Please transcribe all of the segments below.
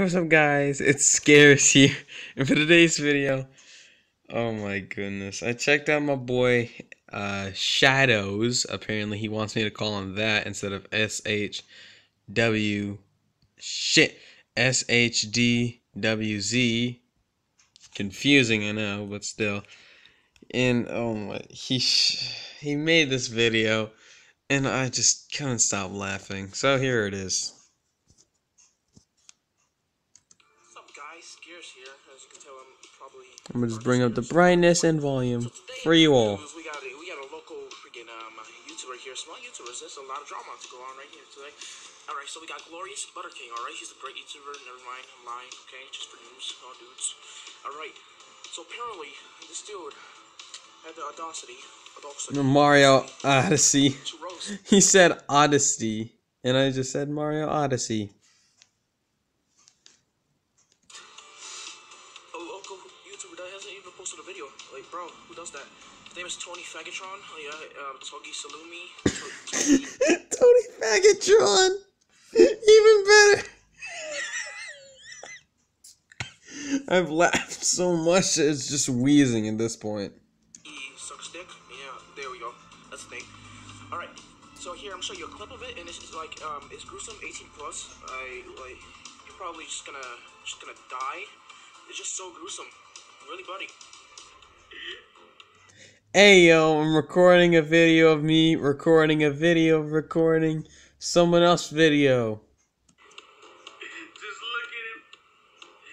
What's up, guys? It's Scares here, and for today's video, oh my goodness, I checked out my boy uh, Shadows. Apparently, he wants me to call him that instead of S H W. Shit, S H D W Z. Confusing, I know, but still. And oh my, he he made this video, and I just couldn't stop laughing. So here it is. I'm gonna just bring up the brightness and volume for you all. We got we got a local freaking um YouTuber here, small. There's a lot of drama to go on right here today. All right, so we got Glorious Butter King. All right, he's a great YouTuber. Never mind, I'm lying. Okay, just for news, all dudes. All right. So apparently, this dude had the audacity, audacity Mario Odyssey. He said Odyssey, and I just said Mario Odyssey. Local YouTuber that hasn't even posted a video. Like, bro, who does that? His name is Tony Fagatron. Oh, yeah, um, Togi Salumi. Tony Fagatron. Even better. I've laughed so much it's just wheezing at this point. He sucks dick. Yeah, there we go. That's the thing. All right. So here I'm showing you a clip of it, and this is like um, it's gruesome, 18 plus. I like you're probably just gonna just gonna die. It's just so gruesome, really, buddy. Hey yo, I'm recording a video of me recording a video of recording someone else's video. Just look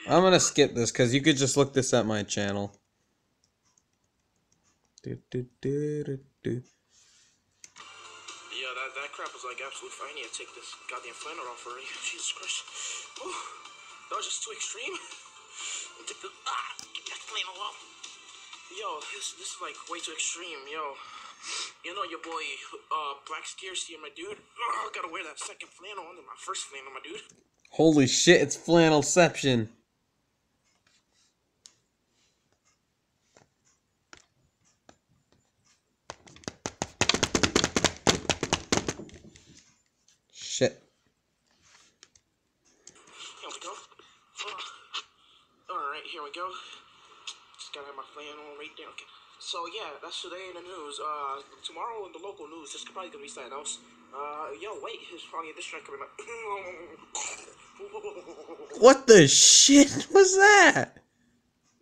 at him. I'm gonna skip this because you could just look this at my channel. Do, do, do, do, do. Yeah, that that crap was like absolute fine. I need to take this goddamn flannel off already. Jesus Christ. Whew. That was just too extreme. Take the ah, get that flannel off. Yo, this this is like way too extreme, yo. You know your boy, uh, Black Scares here, my dude. Ugh, gotta wear that second flannel under my first flannel, my dude. Holy shit, it's flannelception. Shit. Here we go. All right, here we go. Just gotta have my flannel right there. Okay. So yeah, that's today in the news. Uh, tomorrow in the local news, there's probably gonna be something else. Uh, yo, wait, there's probably a diss track coming up. What the shit was that?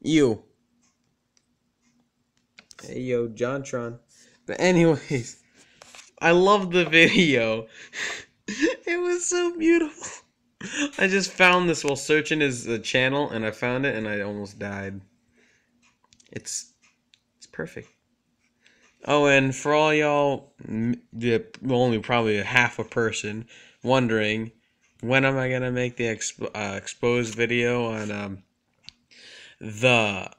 You. Hey yo, Jontron. But anyways, I love the video. it was so beautiful. I just found this while searching his uh, channel, and I found it, and I almost died. It's it's perfect. Oh, and for all y'all, only probably half a person wondering, when am I gonna make the exp- uh, exposed video on um the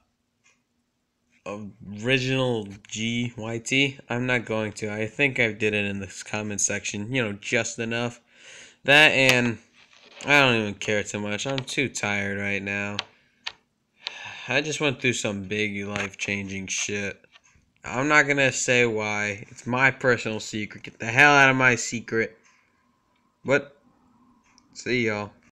original GYT? I'm not going to. I think I did it in the comment section. You know, just enough. That and I don't even care too much. I'm too tired right now. I just went through some big life changing shit. I'm not gonna say why. It's my personal secret. Get the hell out of my secret. What? See y'all.